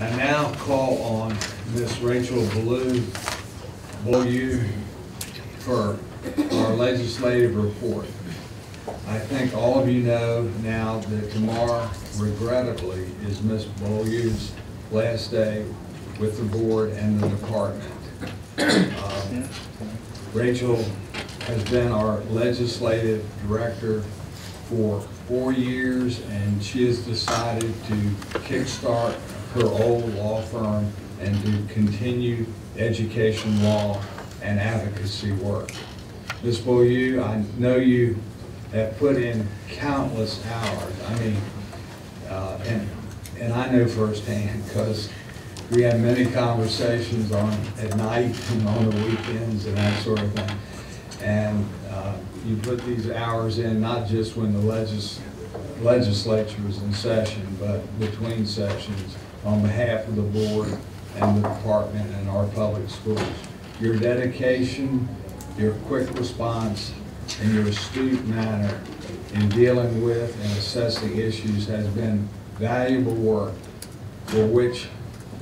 I now call on Miss Rachel Blue, Beaulieu, for our legislative report. I think all of you know now that tomorrow regrettably is Miss Beaulieu's last day with the board and the department. Um, Rachel has been our legislative director for four years, and she has decided to kickstart her old law firm and to continue education law and advocacy work. Ms. Beaulieu, I know you have put in countless hours. I mean, uh, and, and I know firsthand, because we had many conversations on, at night and on the weekends and that sort of thing. And uh, you put these hours in, not just when the legis, legislature is in session, but between sessions, on behalf of the board and the department and our public schools. Your dedication, your quick response, and your astute manner in dealing with and assessing issues has been valuable work for which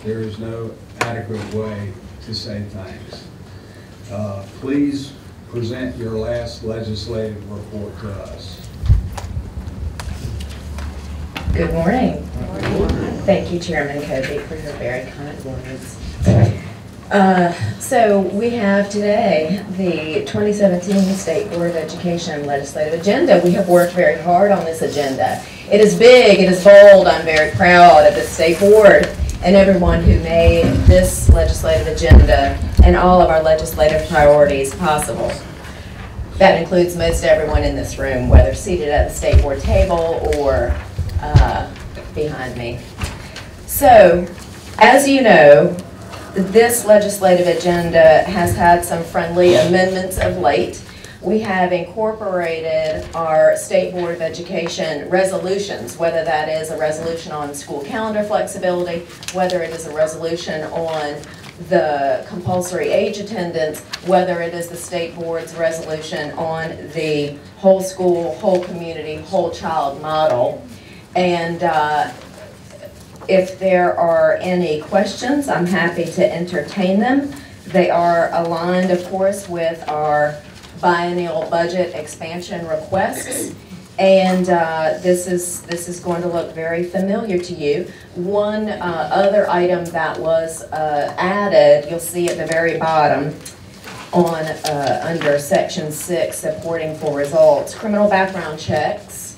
there is no adequate way to say thanks. Uh, Please present your last legislative report to us. Good morning. Thank you, Chairman Cobey, for your very kind words. Uh, So we have today the 2017 State Board of Education legislative agenda. We have worked very hard on this agenda. It is big, it is bold, I'm very proud of the State Board and everyone who made this legislative agenda and all of our legislative priorities possible. That includes most everyone in this room, whether seated at the state board table or uh, behind me. So, as you know, this legislative agenda has had some friendly amendments of late. We have incorporated our State Board of Education resolutions, whether that is a resolution on school calendar flexibility, whether it is a resolution on the compulsory age attendance, whether it is the state board's resolution on the whole school, whole community, whole child model. And uh, if there are any questions, I'm happy to entertain them. They are aligned, of course, with our biennial budget expansion requests. And uh, this is, this is going to look very familiar to you. One uh, other item that was uh, added, you'll see at the very bottom, on, uh, under section six, supporting for results, criminal background checks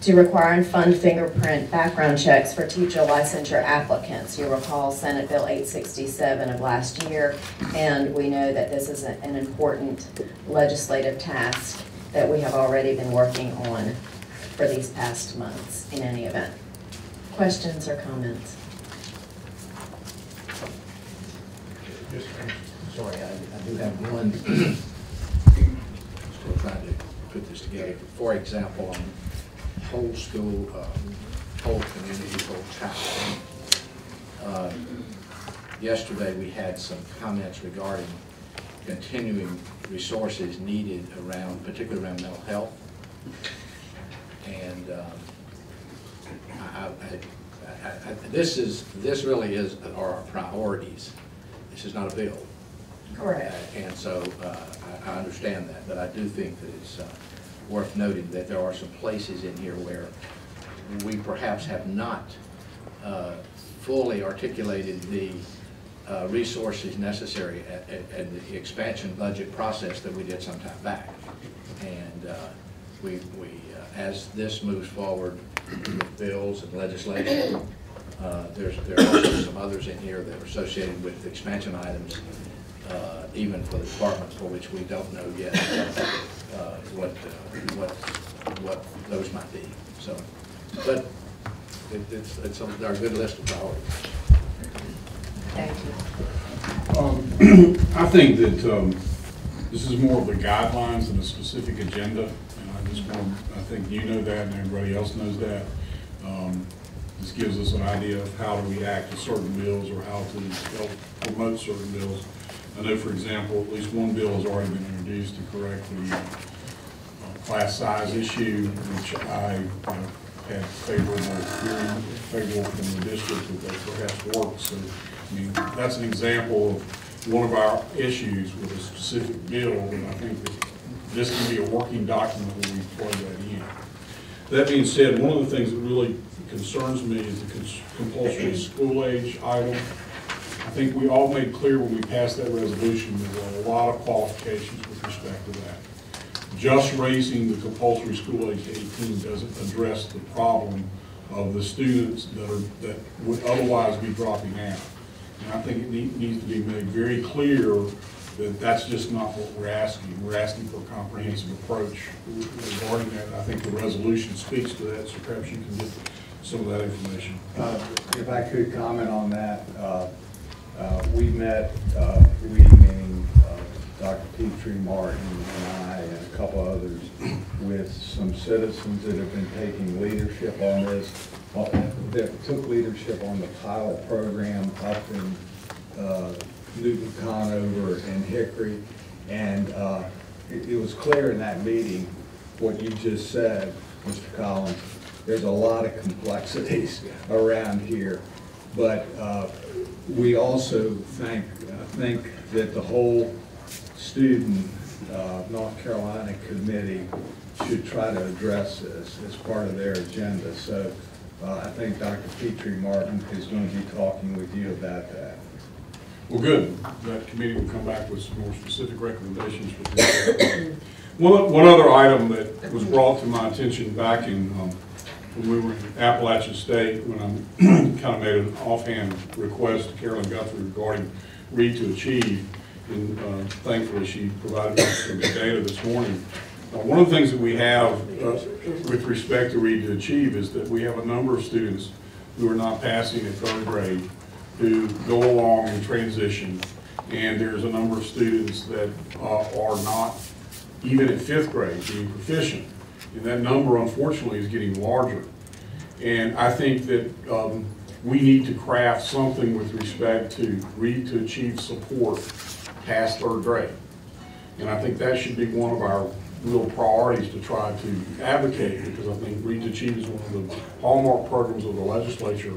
to require and fund fingerprint background checks for teacher licensure applicants. You recall Senate Bill 867 of last year, and we know that this is a- an important legislative task that we have already been working on for these past months in any event. Questions or comments? Just, sorry, I, I do have one, still trying to put this together. For example, on whole school, um, whole community, whole child. Um, Yesterday, we had some comments regarding continuing resources needed around, particularly around mental health. And um, I, I, I, this is, this really is, our priorities. This is not a bill. Correct. Uh, And so uh, I I understand that, but I do think that it's uh, worth noting that there are some places in here where we perhaps have not uh, fully articulated the uh, resources necessary at the expansion budget process that we did some time back. And uh, we, we, uh, as this moves forward with bills and legislation, uh, There's, there are also some others in here that are associated with expansion items, uh, even for the departments for which we don't know yet uh, what, uh, what, what those might be. So, but it- it's, it's on our good list of priorities. Thank you. Um, I think that um, this is more of the guidelines than a specific agenda, and I just want, I think you know that and everybody else knows that. Um, This gives us an idea of how to react to certain bills or how to help promote certain bills. I know, for example, at least one bill has already been introduced to correct the uh, class size issue, which I uh, had favorable, hearing favorable from the district that they perhaps works. So, I mean, that's an example of one of our issues with a specific bill, and I think that this can be a working document when we plug that in. That being said, one of the things that really concerns me is the compulsory school age item. I think we all made clear when we passed that resolution, there were a lot of qualifications with respect to that. Just raising the compulsory school age to eighteen doesn't address the problem of the students that are, that would otherwise be dropping out. And I think it need- needs to be made very clear that that's just not what we're asking. We're asking for a comprehensive approach regarding that. I think the resolution speaks to that, so perhaps you can get some of that information. Uh, If I could comment on that, uh, uh, we met, uh, we, meaning uh, Dr. Petrie, Martin, and I, and a couple others, with some citizens that have been taking leadership on this, uh, that took leadership on the pilot program up in uh, Newton Conover and Hickory. And uh, it it was clear in that meeting, what you just said, Mr. Collins, there's a lot of complexities around here. But uh, we also think, uh, think that the whole student uh, North Carolina committee should try to address this as part of their agenda. So uh, I think Dr. Petrie Martin is going to be talking with you about that. Well, good. That committee will come back with some more specific recommendations. One, one other item that was brought to my attention back in, um, when we were in Appalachian State, when I kind of made an offhand request to Carolyn Guthrie regarding Read to Achieve, and uh, thankfully she provided me some data this morning. Uh, One of the things that we have uh, with respect to Read to Achieve is that we have a number of students who are not passing at third grade who go along and transition. And there's a number of students that uh, are not, even at fifth grade, being proficient. And that number unfortunately is getting larger. And I think that um, we need to craft something with respect to read to achieve support past third grade. And I think that should be one of our real priorities to try to advocate, because I think Read to Achieve is one of the hallmark programs of the legislature.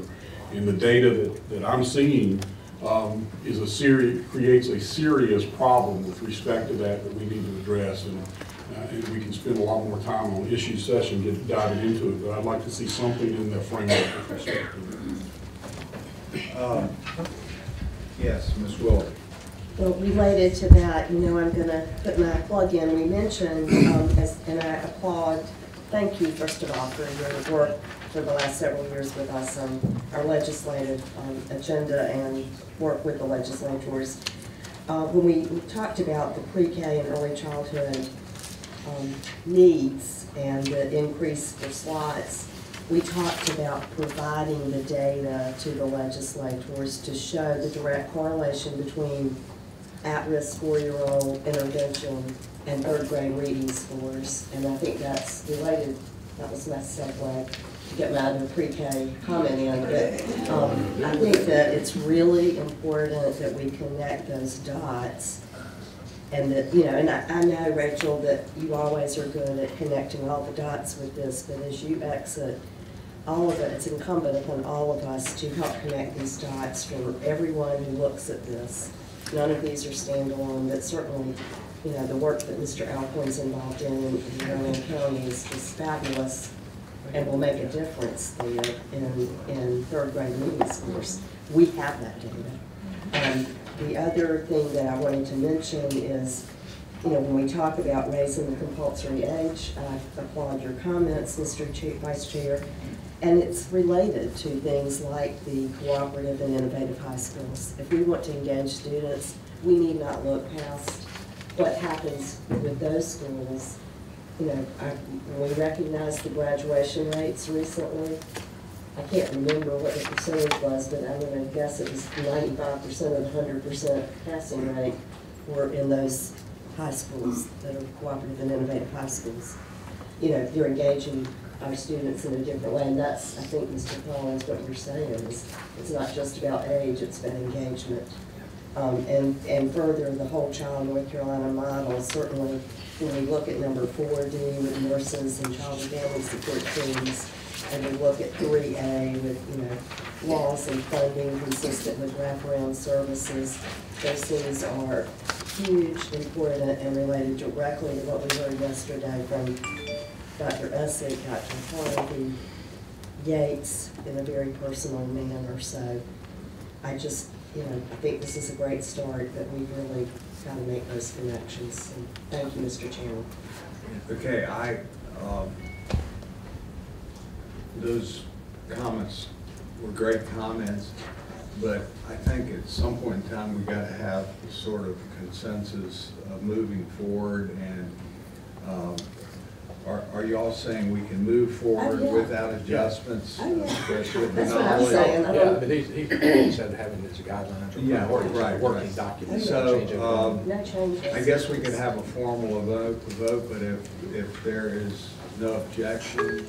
And the data that, that I'm seeing um, is a creates a serious problem with respect to that that we need to address. And, and we can spend a lot more time on issue session, get diving into it, but I'd like to see something in the framework with respect to it. Um, Yes, Ms. Willoughby. Well, related to that, you know, I'm gonna put my plug in, we mentioned, um, as, and I applaud, thank you, first of all, for your work for the last several years with us on our legislative, um, agenda and work with the legislators. Uh, when we we talked about the pre-K and early childhood, um, needs and the increase for slots, we talked about providing the data to the legislators to show the direct correlation between at-risk four-year-old intervention and third grade reading scores. And I think that's related, that was my segue to get my other pre-K comment in. But um, I think that it's really important that we connect those dots and that, you know, and I, I know, Rachel, that you always are good at connecting all the dots with this, but as you exit, all of it, it's incumbent upon all of us to help connect these dots for everyone who looks at this. None of these are standalone, but certainly, you know, the work that Mr. Alcorn's involved in in Maryland County is, is fabulous and will make a difference there in, in third grade reading scores. We have that data. Um, the other thing that I wanted to mention is, you know, when we talk about raising the compulsory age, I applaud your comments, Mr. Vice Chair. And it's related to things like the cooperative and innovative high schools. If we want to engage students, we need not look past what happens with those schools. You know, I, we recognized the graduation rates recently, I can't remember what the percentage was, but I'm gonna guess it was ninety-five percent of the hundred percent passing rate were in those high schools that are cooperative and innovative high schools. You know, you're engaging our students in a different way, and that's, I think, Mr. Collins, what you're saying is, it's not just about age, it's about engagement. Um, and, and further, the whole child North Carolina model, certainly, when we look at number four, D with nurses and child and family support teams, and we look at three A with, you know, laws and funding consistent with wraparound services. Those things are huge, important, and related directly to what we heard yesterday from Dr. Essig, Dr. Harvey, Yates, in a very personal manner. So I just, you know, I think this is a great start, but we really got to make those connections. And thank you, Mr. Chairman. Okay, I, um, those comments were great comments, but I think at some point in time, we gotta have sort of consensus of moving forward and, um, are, are y'all saying we can move forward Oh, yeah. without adjustments? Oh, yeah. Especially That's what I'm knowledge? saying. I Yeah, don't- but he, he he said having it as a guideline or Yeah, priorities, right, working right. document. So, change it. um, No changes. I guess we could have a formal vote, vote, but if, if there is no objection,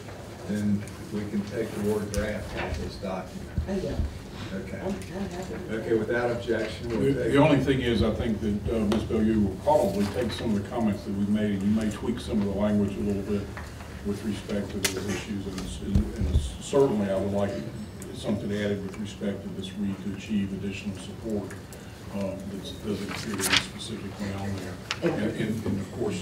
then we can take the word draft off this document. Oh, yeah. Okay. I'm, I'm happy. with Okay, that. without objection, The we'll take. the only thing is, I think that uh, Ms. Bellew will probably take some of the comments that we've made, and you may tweak some of the language a little bit with respect to those issues, and it's- and it's- certainly I would like something added with respect to this read to achieve additional support uh, that doesn't appear to be specifically on there. And, and and of course,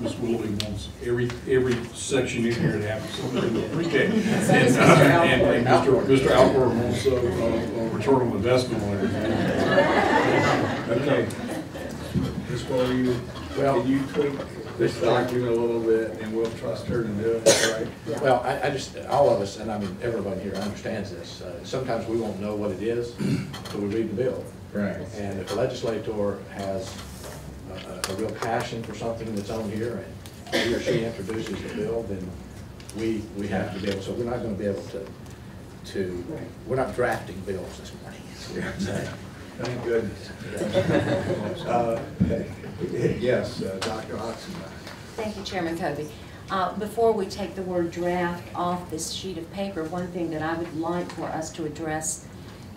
Ms. Willoughby wants every, every section in here to have something to pre-K. And, uh, and and Mr. Mr. Alcorn wants uh, uh, uh, return on investment on everything. Okay. Ms. Bowe, you, Well- can you tweak this document a little bit, and we'll trust her to do it, right? Well, I, I just, all of us, and I mean, everyone here understands this, uh, sometimes we won't know what it is until we read the bill. Right. And if a legislator has a, a- a real passion for something that's on here, and he or she introduces the bill, then we, we have to be able, so we're not gonna be able to, to, Right. we're not drafting bills this morning. is what I'm saying. Thank goodness. Uh, Yes, uh, Dr. Oxendine. Thank you, Chairman Cobey. Uh, Before we take the word draft off this sheet of paper, one thing that I would like for us to address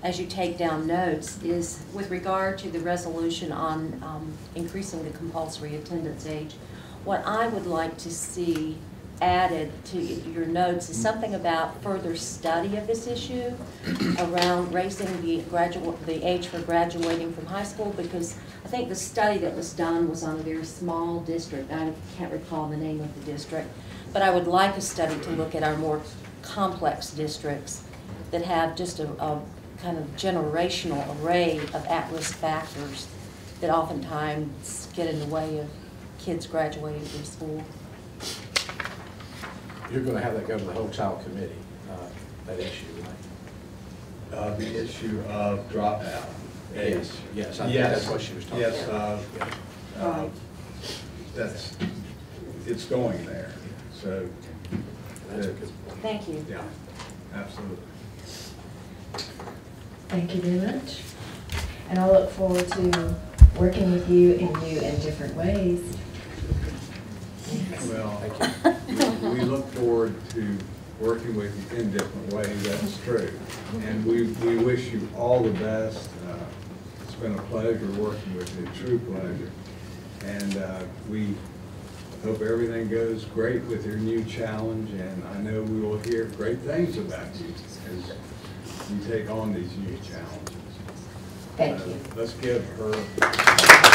as you take down notes is with regard to the resolution on um, increasing the compulsory attendance age, what I would like to see added to your notes is something about further study of this issue around raising the graduate, the age for graduating from high school, because I think the study that was done was on a very small district. I can't recall the name of the district, but I would like a study to look at our more complex districts that have just a, a kind of generational array of at-risk factors that oftentimes get in the way of kids graduating from school. You're gonna have that go to the whole child committee, uh, that issue, right? Uh, The issue of dropout. Yes, yes, I think Yes, that's what she was talking Yes, about. uh, uh, that's, it's going there, so, That's a good point. Thank you. yeah, absolutely. Thank you very much. And I look forward to working with you and you in different ways. Well, we we look forward to working with you in different ways, that's true. And we, we wish you all the best. Uh, It's been a pleasure working with you, a true pleasure. And uh, we hope everything goes great with your new challenge, and I know we will hear great things about you as you take on these new challenges. Thank Uh, you. Let's give her